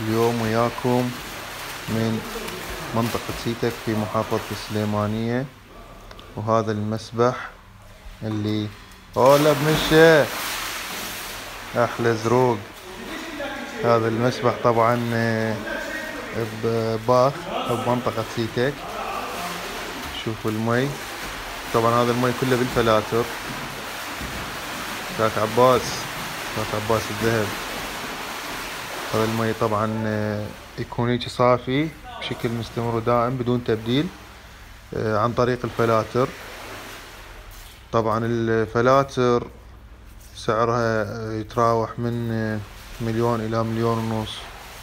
اليوم وياكم من منطقة سيتك في محافظة السليمانية وهذا المسبح اللي هلا بمشي. أحلى زروق. هذا المسبح طبعا آه، بباخ بمنطقة سيتك. شوفوا المي. طبعا هذا المي كله بالفلاتر. كاك عباس. كاك عباس الذهب. هذا المي طبعا آه، يكون هيك صافي بشكل مستمر ودائم بدون تبديل آه، عن طريق الفلاتر. طبعا الفلاتر سعرها يتراوح من آه، مليون إلى مليون ونص.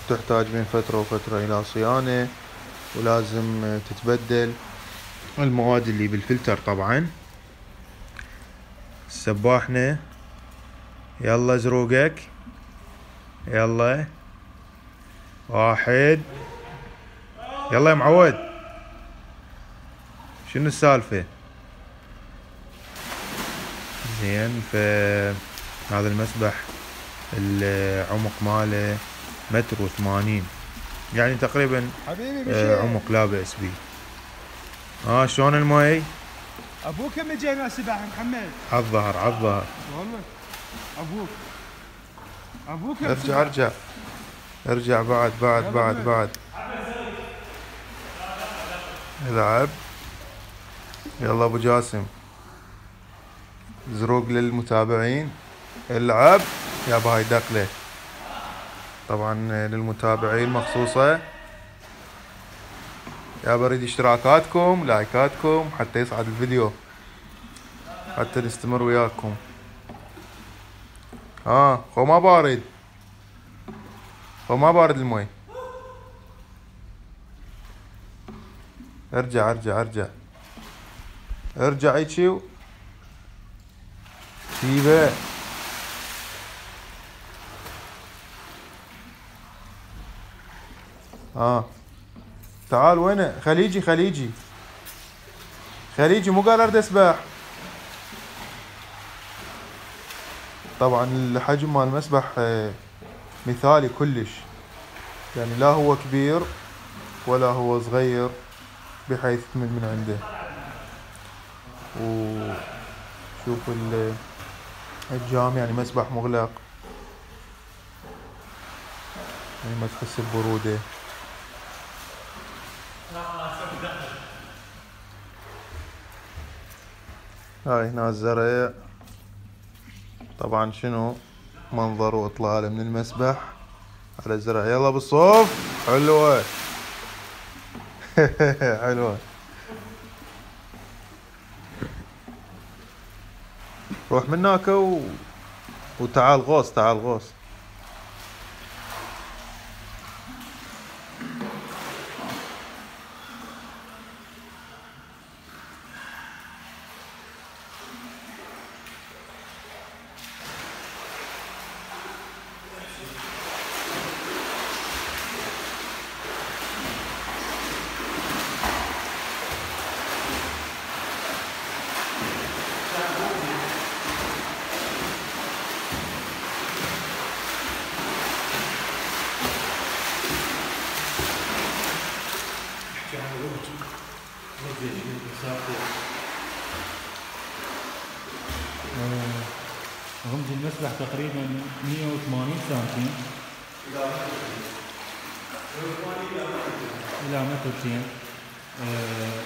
تحتاج بين فترة وفترة إلى صيانة ولازم تتبدل. المواد اللي بالفلتر طبعا. سباحنا يلا زروقك. يلا. واحد. يلا يا معود. شنو السالفة؟ زين ف هذا المسبح العمق ماله متر وثمانين. يعني تقريبا آه، عمق لا بأس بيه. ها شلون المي أبوك كم جينا سباحه محمد. عالظهر عالظهر والله. أبوك. أبوك. ارجع سباحة؟ ارجع ارجع بعد بعد بعد. بعد. العب. يلا ابو جاسم. زروق للمتابعين. العب. يا بهاي دقله طبعا للمتابعين مخصوصة. يا بريد اشتراكاتكم لايكاتكم حتى يصعد الفيديو. حتى نستمر وياكم. ها هو ما بارد. هو ما بارد المي ارجع ارجع ارجع. ارجع هيجي و- آه. تعال وين خليجي خليجي. خليجي مو قال أرد اسبح طبعا الحجم مال المسبح آه، مثالي كلش. يعني لا هو كبير ولا هو صغير بحيث تمل من عنده. وشوف ال- الجام يعني مسبح مغلق. يعني ما تحس ببرودة. هاي هنا الزرع. طبعا شنو؟ منظر واطلاله من المسبح. على الزرع يلا بالصوف حلوة. حلوة. روح من هناك و... وتعال غوص تعال غوص. رمز المسبح تقريبا 180 سنتي إلى مترتين آه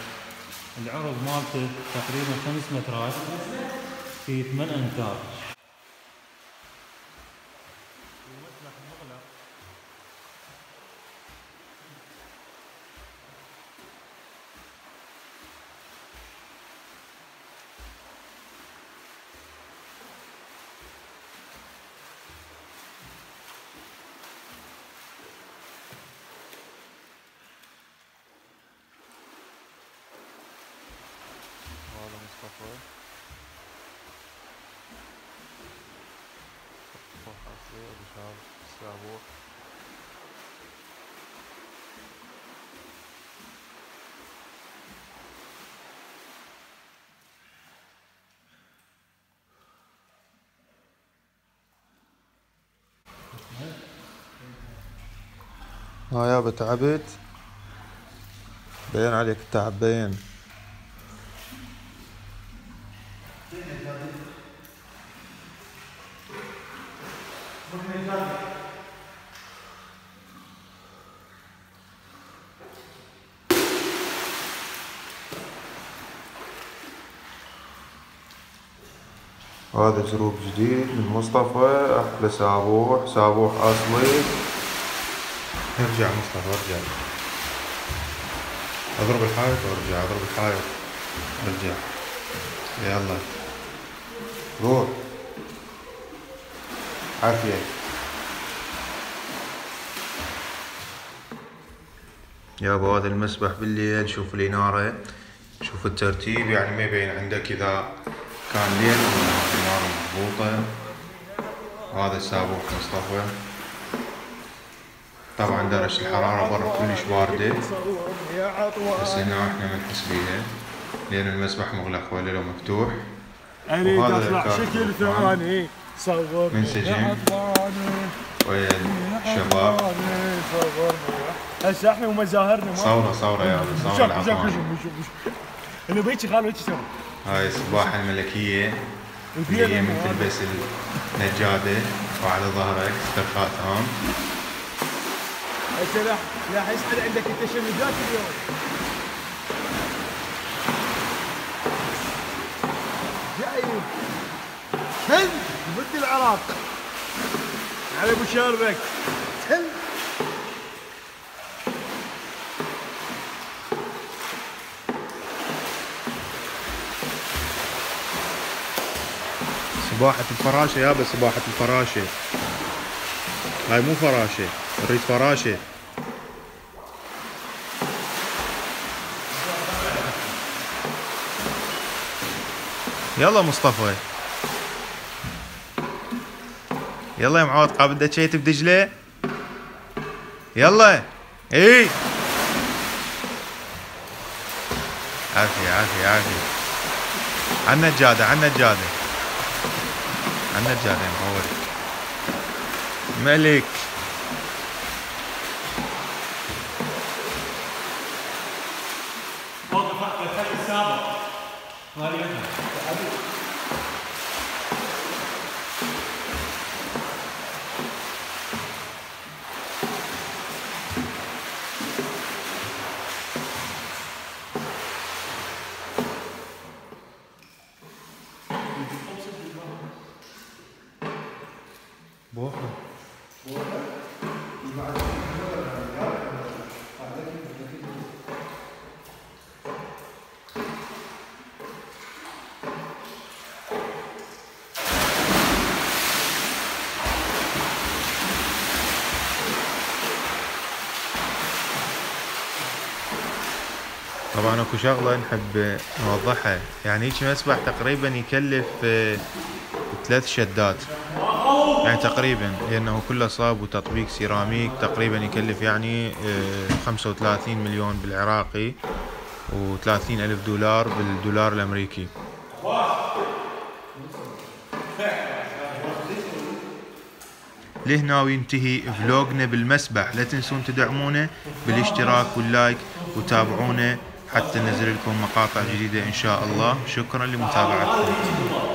العرض مالته تقريبا خمس مترات في ثمان أمتار هذا مصطفى شاب السابوح ها يابا تعبت؟ بين عليك التعب بين هذا جروب جديد من مصطفى. أحلى سابوح سابوح أصلي. ارجع مصطفى ارجع. أضرب الحائط وأرجع أضرب الحائط. أرجع. يلا. روح. عافية. يابا هذا المسبح بالليل شوف الإنارة شوف الترتيب يعني ما يبين عندك إذا كان ليل ولا مضبوطة وهذا السابوق مصطفى. طبعا درجة الحرارة برا كلش باردة بس هنا إحنا ما نحس بيها. لأن المسبح مغلق ولا لو مفتوح. اريد وهذا شكل. ثاني صور منسجم. ويا الشباب هسه إحنا ومزاهرنا صورة صورة يا شوف صورة شوف شوف شوف انه بيجي خال وجهي سوا هاي السباحة الملكية. اللي هي من. تلبس النجادة وعلى ظهرك استرخاء تام هسه راح راح يسال عندك التشنجات اليوم. جاي. هل ضد العراق. على ابو سباحة الفراشة يابا سباحة الفراشة. هاي مو فراشة نريد فراشة. يلا مصطفى. يلا يا معوض قابل دشيت بدجلة يلا. اي عافية عافية عافية. عنا الجادة عنا الجادة يا معود ملك. فوق الخلي مثلا بوحة طبعا أكو شغلة نحب نوضحها. يعني هيك مسبح تقريبا يكلف آه، ثلاث شدات. يعني تقريبا لأنه كله صاب وتطبيق سيراميك تقريبا يكلف يعني آه، 35 مليون بالعراقي و30 ألف دولار بالدولار الأمريكي. لهنا وينتهي فلوقنا بالمسبح. لا تنسون تدعمونا بالاشتراك واللايك وتابعونا حتى ننزل لكم مقاطع جديدة إن شاء الله. شكرا لمتابعتكم.